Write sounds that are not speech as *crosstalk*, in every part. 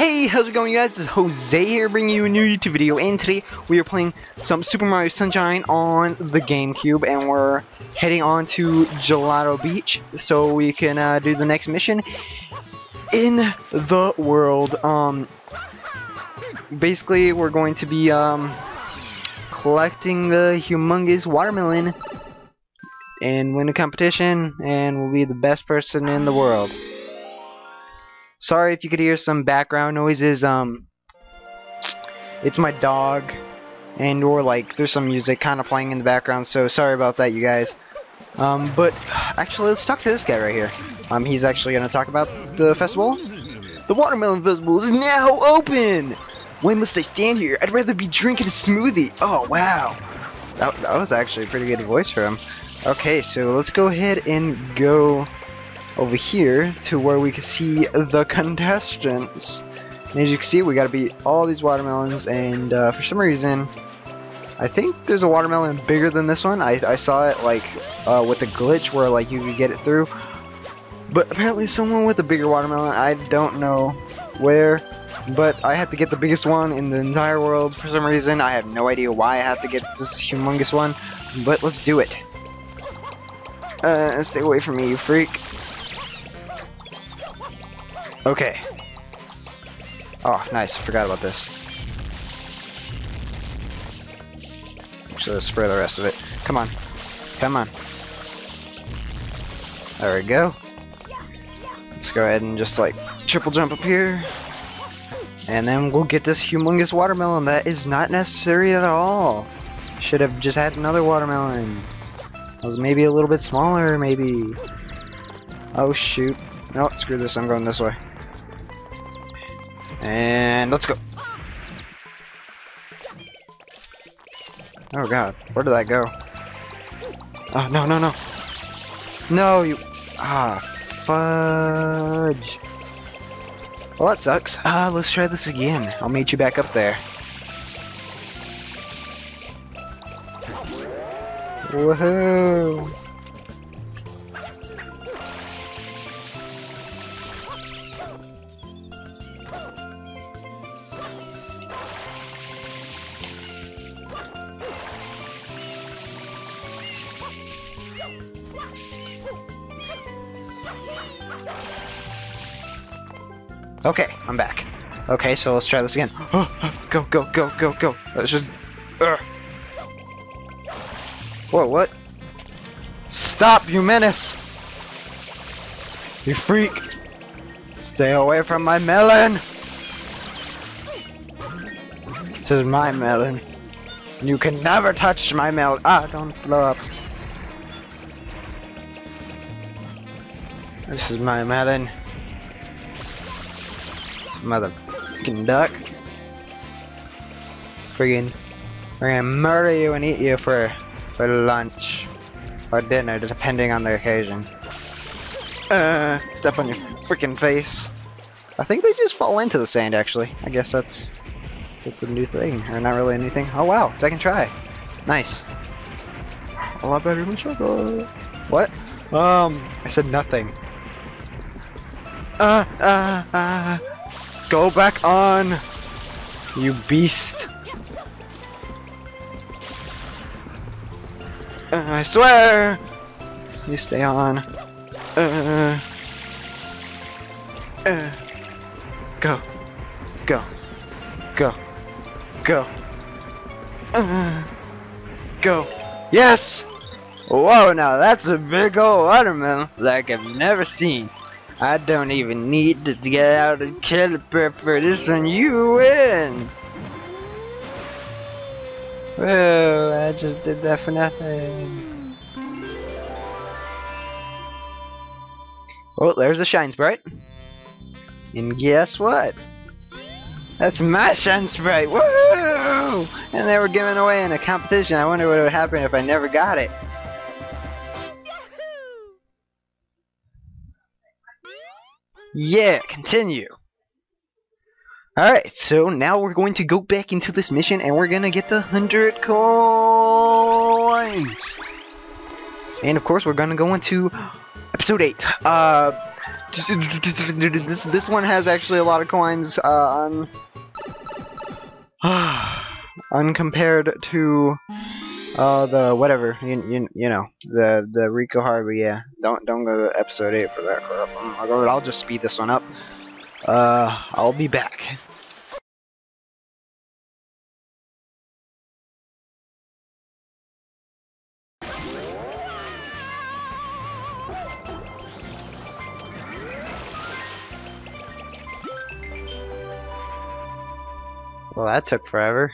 Hey, how's it going you guys? This is Jose here bringing you a new YouTube video and today we are playing some Super Mario Sunshine on the GameCube and we're heading on to Gelato Beach so we can uh, do the next mission in the world. Um, basically we're going to be um, collecting the humongous watermelon and win a competition and we'll be the best person in the world. Sorry if you could hear some background noises. Um, it's my dog, and or like there's some music kind of playing in the background. So sorry about that, you guys. Um, but actually, let's talk to this guy right here. Um, he's actually gonna talk about the festival. The Watermelon Festival is now open. Why must I stand here? I'd rather be drinking a smoothie. Oh wow, that that was actually a pretty good voice for him. Okay, so let's go ahead and go over here to where we can see the contestants. And as you can see, we got to beat all these watermelons, and uh, for some reason, I think there's a watermelon bigger than this one. I, I saw it like uh, with a glitch where like you could get it through. But apparently someone with a bigger watermelon, I don't know where, but I had to get the biggest one in the entire world for some reason. I have no idea why I had to get this humongous one, but let's do it. Uh, stay away from me, you freak. Okay. Oh, nice. Forgot about this. Actually, let's spray the rest of it. Come on. Come on. There we go. Let's go ahead and just, like, triple jump up here. And then we'll get this humongous watermelon. That is not necessary at all. Should have just had another watermelon. It was maybe a little bit smaller, maybe. Oh, shoot. No, screw this. I'm going this way. And let's go. Oh god, where did that go? Oh, no, no, no. No, you... Ah, fudge. Well, that sucks. Ah, uh, let's try this again. I'll meet you back up there. Woohoo! Okay, I'm back. Okay, so let's try this again. *gasps* go, go, go, go, go. Let's just... Uh. Whoa, what? Stop, you menace! You freak! Stay away from my melon! This is my melon. You can never touch my melon. Ah, don't blow up. This is my melon. Motherfucking duck. Friggin' we're gonna murder you and eat you for for lunch or dinner, depending on the occasion. Uh, step on your freaking face. I think they just fall into the sand. Actually, I guess that's that's a new thing, or not really a new thing. Oh wow, second try. Nice. A lot better than chocolate. What? Um, I said nothing. Uh, uh, uh. Go back on! You beast! Uh, I swear! You stay on. Uh, uh, go. Go. Go. Go. Uh, go. Yes! Whoa, now that's a big old watermelon like I've never seen. I don't even need to get out of caliper for this one. You win! Whoa, I just did that for nothing. Oh, there's a Shine Sprite. And guess what? That's my Shine Sprite! Woo! And they were giving away in a competition. I wonder what would happen if I never got it. Yeah, continue. Alright, so now we're going to go back into this mission and we're gonna get the 100 coins! And of course we're gonna go into episode 8. Uh, this this one has actually a lot of coins uh, on *sighs* *sighs* uncompared to uh the whatever you, you you know the the Ricco Harbor yeah. Don't don't go to episode eight for that crap. I'll, I'll just speed this one up. Uh I'll be back. Well, that took forever.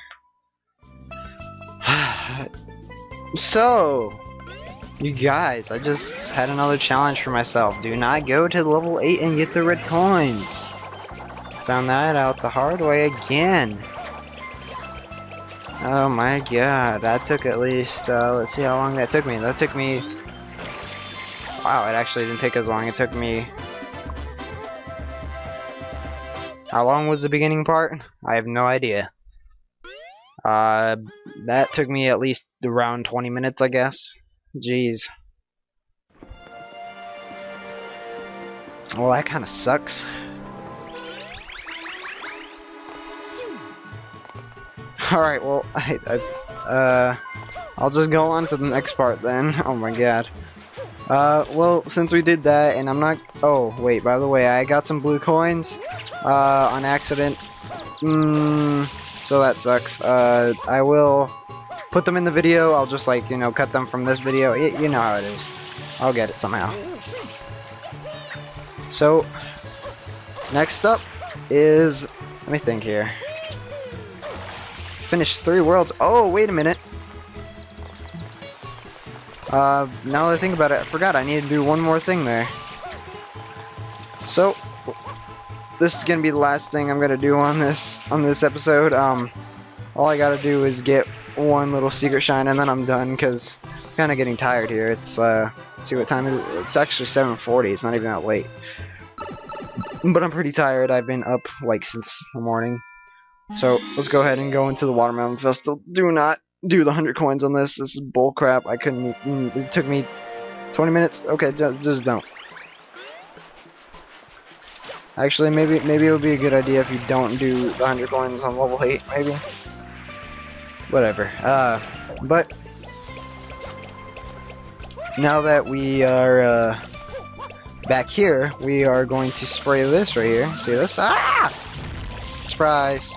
*sighs* so, you guys, I just had another challenge for myself. Do not go to level 8 and get the red coins. Found that out the hard way again. Oh my god, that took at least, uh, let's see how long that took me. That took me, wow, it actually didn't take as long. It took me How long was the beginning part? I have no idea. Uh, that took me at least around 20 minutes, I guess. Jeez. Well, that kind of sucks. Alright, well, *laughs* I, I, uh, I'll just go on to the next part then. *laughs* Oh my god. Uh, well, since we did that, and I'm not... Oh, wait, by the way, I got some blue coins uh, on accident. Mm, so that sucks. Uh, I will put them in the video. I'll just, like, you know, cut them from this video. Y you know how it is. I'll get it somehow. So, next up is... Let me think here. Finish three worlds. Oh, wait a minute. Uh, now that I think about it, I forgot I need to do one more thing there. So, this is gonna be the last thing I'm gonna do on this on this episode. Um, all I gotta do is get one little secret shine, and then I'm done. Cause I'm kind of getting tired here. It's uh, see what time it is. It's actually 7:40. It's not even that late. But I'm pretty tired. I've been up like since the morning. So let's go ahead and go into the Watermelon Festival. Do not do the 100 coins on this. This is bull crap. I couldn't. It took me 20 minutes. Okay, just, just don't. Actually, maybe maybe it would be a good idea if you don't do the 100 coins on level 8, maybe. Whatever. Uh, but now that we are uh, back here, we are going to spray this right here. See this? Ah! Surprise!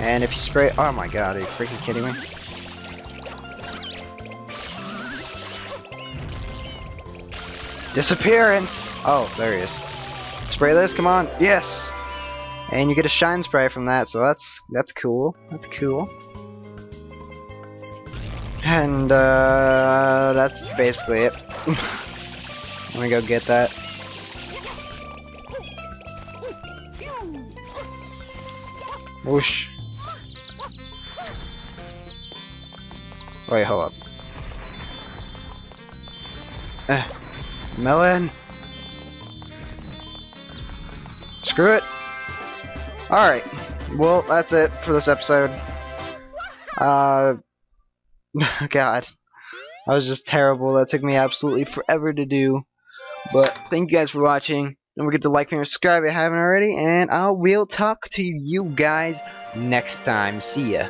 And if you spray, oh my god, are you freaking kidding me? Disappearance! Oh, there he is. Spray this, come on. Yes! And you get a shine sprite from that, so that's that's cool. That's cool. And uh, that's basically it. *laughs* Let me go get that. Whoosh. Wait, hold up. Eh. Melon! Screw it! Alright. Well, that's it for this episode. Uh... *laughs* God. That was just terrible. That took me absolutely forever to do. But, thank you guys for watching. Don't forget to like, and subscribe if you haven't already. And I will talk to you guys next time. See ya.